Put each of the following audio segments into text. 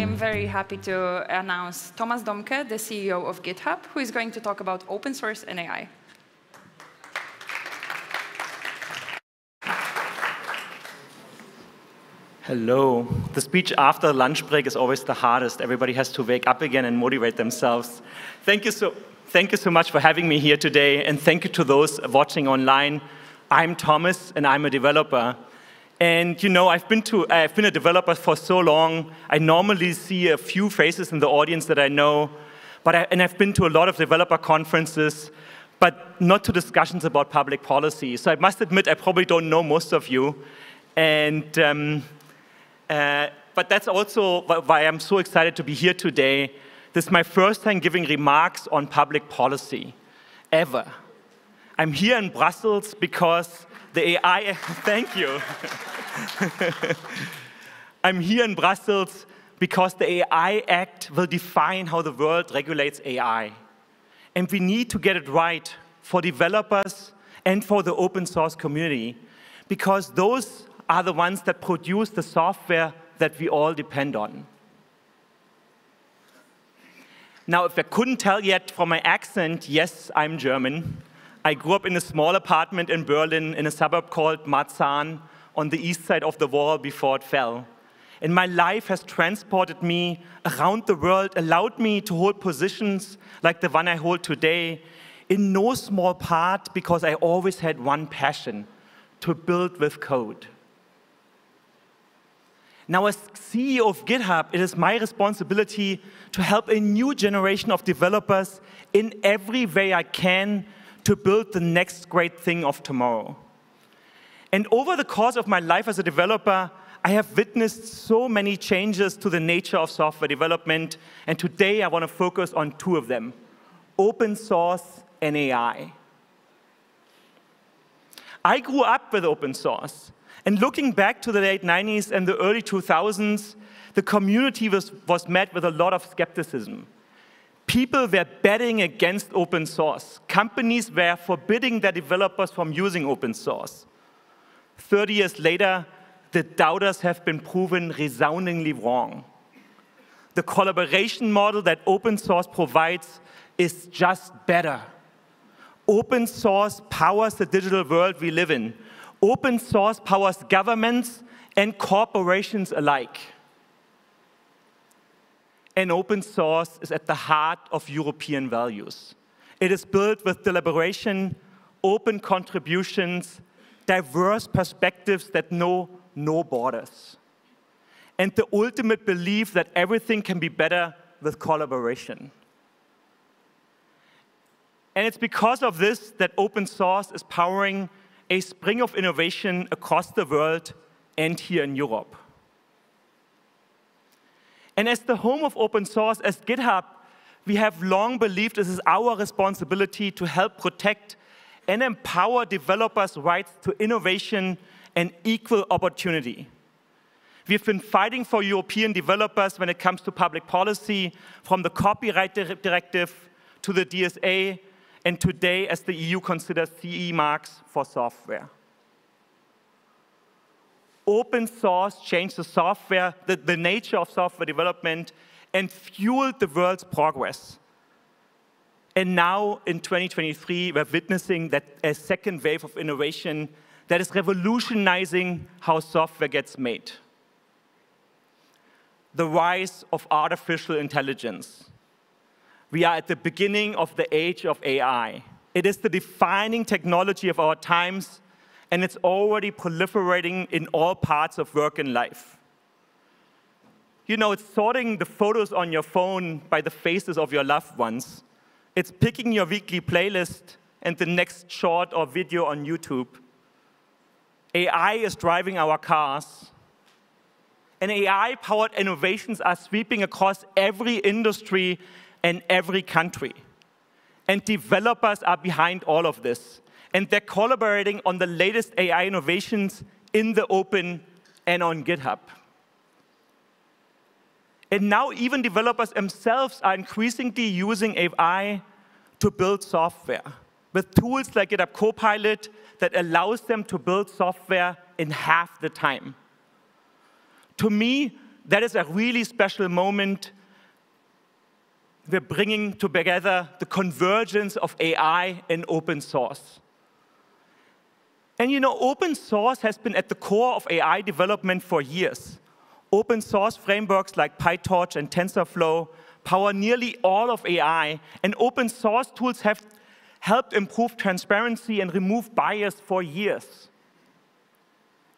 am very happy to announce Thomas Dohmke, the CEO of GitHub, who is going to talk about open source and AI. Hello. The speech after lunch break is always the hardest. Everybody has to wake up again and motivate themselves. Thank you so, thank you so much for having me here today, and thank you to those watching online. I'm Thomas, and I'm a developer. And you know, I've been, to, I've been a developer for so long. I normally see a few faces in the audience that I know, but I, and I've been to a lot of developer conferences, but not to discussions about public policy. So I must admit, I probably don't know most of you. And um, uh, but that's also why I'm so excited to be here today. This is my first time giving remarks on public policy, ever. I'm here in Brussels because the AI, thank you. I'm here in Brussels because the AI Act will define how the world regulates AI. And we need to get it right for developers and for the open source community, because those are the ones that produce the software that we all depend on. Now, if I couldn't tell yet from my accent, yes, I'm German. I grew up in a small apartment in Berlin in a suburb called Marzahn on the east side of the wall before it fell. And my life has transported me around the world, allowed me to hold positions like the one I hold today, in no small part because I always had one passion to build with code. Now, as CEO of GitHub, it is my responsibility to help a new generation of developers in every way I can to build the next great thing of tomorrow. And over the course of my life as a developer, I have witnessed so many changes to the nature of software development, and today I want to focus on two of them, open source and AI. I grew up with open source. And looking back to the late 90s and the early 2000s, the community was, was met with a lot of skepticism. People were betting against open source. Companies were forbidding their developers from using open source. 30 years later, the doubters have been proven resoundingly wrong. The collaboration model that open source provides is just better. Open source powers the digital world we live in. Open source powers governments and corporations alike. And open source is at the heart of European values. It is built with deliberation, open contributions, diverse perspectives that know no borders, and the ultimate belief that everything can be better with collaboration. And it's because of this that open source is powering a spring of innovation across the world and here in Europe. And as the home of open source, as GitHub, we have long believed this is our responsibility to help protect and empower developers' rights to innovation and equal opportunity. We've been fighting for European developers when it comes to public policy, from the copyright directive to the DSA and today as the EU considers CE marks for software. Open source changed the software, the, the nature of software development, and fueled the world's progress. And now, in 2023, we're witnessing that a second wave of innovation that is revolutionizing how software gets made. The rise of artificial intelligence we are at the beginning of the age of AI. It is the defining technology of our times, and it's already proliferating in all parts of work and life. You know, it's sorting the photos on your phone by the faces of your loved ones. It's picking your weekly playlist and the next short or video on YouTube. AI is driving our cars. And AI powered innovations are sweeping across every industry and every country. And developers are behind all of this. And they're collaborating on the latest AI innovations in the open and on GitHub. And now even developers themselves are increasingly using AI to build software with tools like GitHub Copilot that allows them to build software in half the time. To me, that is a really special moment. We're bringing together the convergence of AI and open source. And you know, open source has been at the core of AI development for years. Open source frameworks like PyTorch and TensorFlow power nearly all of AI, and open source tools have helped improve transparency and remove bias for years.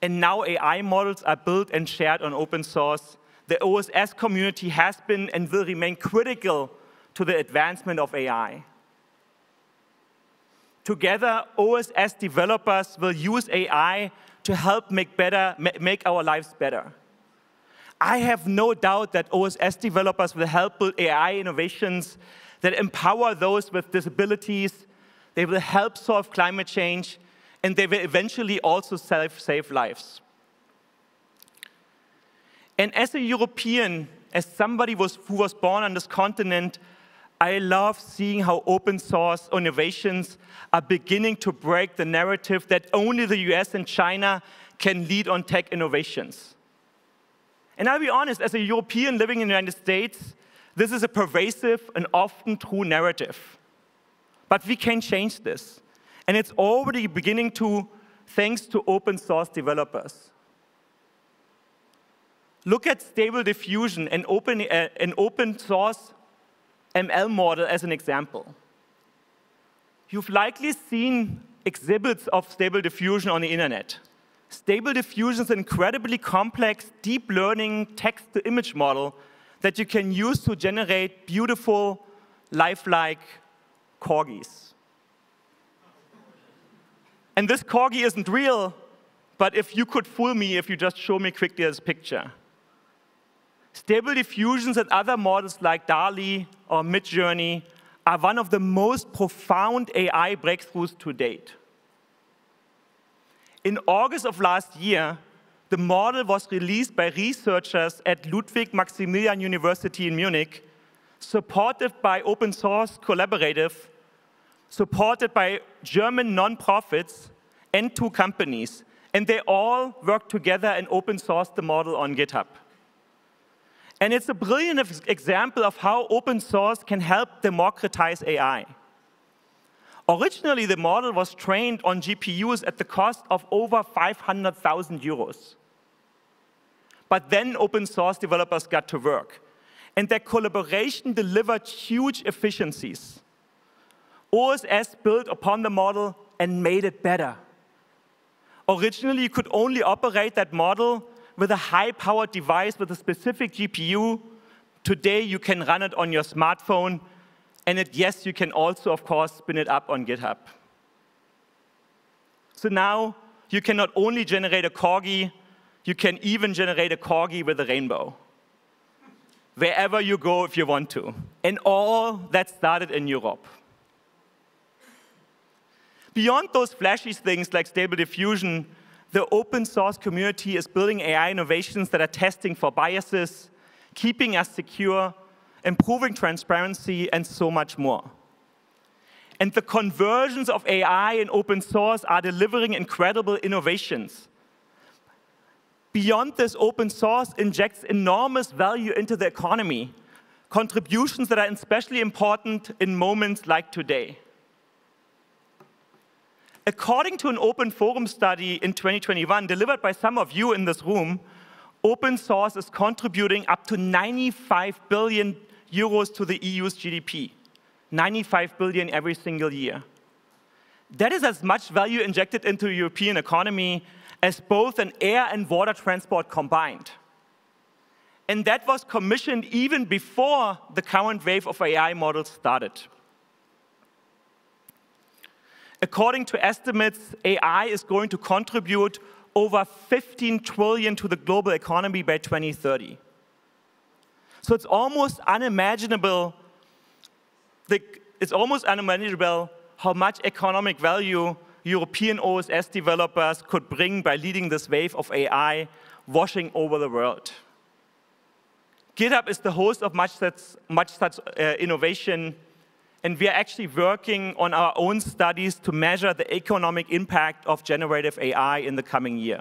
And now AI models are built and shared on open source. The OSS community has been and will remain critical to the advancement of AI. Together, OSS developers will use AI to help make, better, make our lives better. I have no doubt that OSS developers will help build AI innovations that empower those with disabilities, they will help solve climate change, and they will eventually also save lives. And as a European, as somebody was, who was born on this continent, I love seeing how open source innovations are beginning to break the narrative that only the US and China can lead on tech innovations. And I'll be honest, as a European living in the United States, this is a pervasive and often true narrative. But we can change this. And it's already beginning to, thanks to open source developers. Look at Stable Diffusion, an open, uh, an open source ML model as an example. You've likely seen exhibits of Stable Diffusion on the internet. Stable Diffusion is an incredibly complex deep learning text-to-image model that you can use to generate beautiful, lifelike corgis. And this corgi isn't real, but if you could fool me if you just show me quickly this picture. Stable diffusions and other models like DALL-E or Midjourney are one of the most profound AI breakthroughs to date. In August of last year, the model was released by researchers at Ludwig Maximilian University in Munich, supported by open source collaborative, supported by German nonprofits and two companies, and they all worked together and open sourced the model on GitHub. And it's a brilliant example of how open source can help democratize AI. Originally, the model was trained on GPUs at the cost of over 500,000 euros. But then open source developers got to work, and their collaboration delivered huge efficiencies. OSS built upon the model and made it better. Originally, you could only operate that model with a high-powered device with a specific GPU. Today, you can run it on your smartphone. And it, yes, you can also, of course, spin it up on GitHub. So now you can not only generate a corgi, you can even generate a corgi with a rainbow. Wherever you go if you want to. And all that started in Europe. Beyond those flashy things like Stable Diffusion, the open source community is building AI innovations that are testing for biases, keeping us secure, improving transparency, and so much more. And the conversions of AI and open source are delivering incredible innovations. Beyond this, open source injects enormous value into the economy, contributions that are especially important in moments like today. According to an open forum study in 2021 delivered by some of you in this room, open source is contributing up to 95 billion euros to the EU's GDP. 95 billion every single year. That is as much value injected into the European economy as both an air and water transport combined. And that was commissioned even before the current wave of AI models started. According to estimates, AI is going to contribute over 15 trillion to the global economy by 2030. So it's almost unimaginable, it's almost unimaginable how much economic value European OSS developers could bring by leading this wave of AI washing over the world. GitHub is the host of much such, much such uh, innovation and we are actually working on our own studies to measure the economic impact of generative AI in the coming year.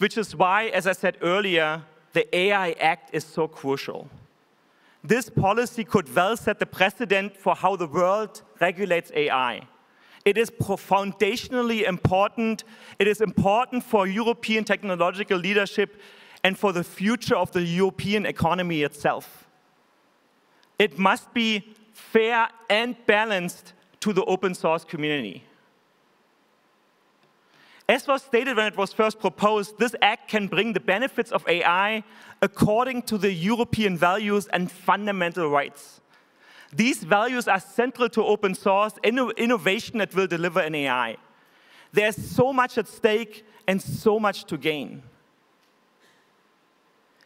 which is why, as I said earlier, the AI Act is so crucial. This policy could well set the precedent for how the world regulates AI. It is foundationally important. It is important for European technological leadership and for the future of the European economy itself. It must be fair and balanced to the open source community. As was stated when it was first proposed, this act can bring the benefits of AI according to the European values and fundamental rights. These values are central to open source innovation that will deliver in AI. There's so much at stake and so much to gain.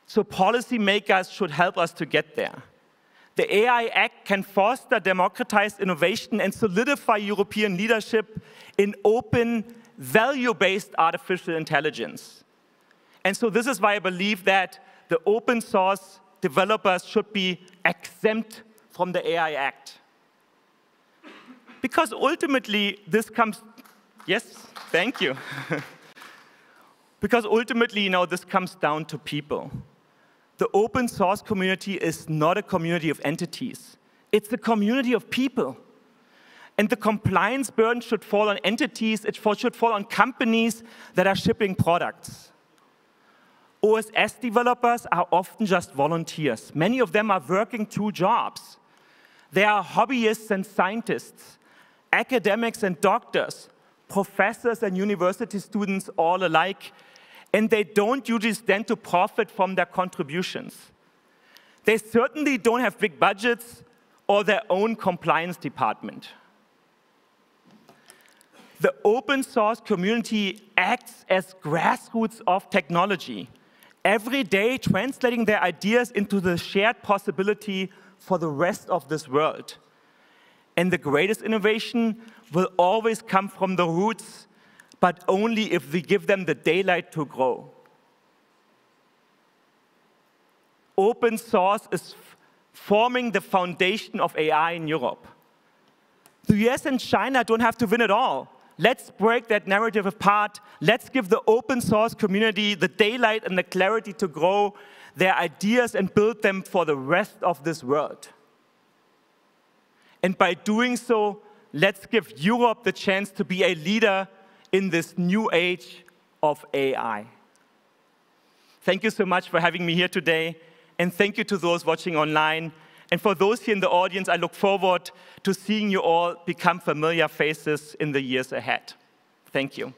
So policymakers should help us to get there. The AI Act can foster democratized innovation and solidify European leadership in open, value-based artificial intelligence. And so this is why I believe that the open source developers should be exempt from the AI Act. Because ultimately, this comes, yes, thank you. because ultimately, you know, this comes down to people. The open source community is not a community of entities. It's a community of people. And the compliance burden should fall on entities, it should fall on companies that are shipping products. OSS developers are often just volunteers. Many of them are working two jobs. They are hobbyists and scientists, academics and doctors, professors and university students all alike, and they don't usually stand to profit from their contributions. They certainly don't have big budgets or their own compliance department. The open source community acts as grassroots of technology, every day translating their ideas into the shared possibility for the rest of this world. And the greatest innovation will always come from the roots, but only if we give them the daylight to grow. Open source is forming the foundation of AI in Europe. The US and China don't have to win it all. Let's break that narrative apart. Let's give the open source community the daylight and the clarity to grow their ideas and build them for the rest of this world. And by doing so, let's give Europe the chance to be a leader in this new age of AI. Thank you so much for having me here today, and thank you to those watching online. And for those here in the audience, I look forward to seeing you all become familiar faces in the years ahead. Thank you.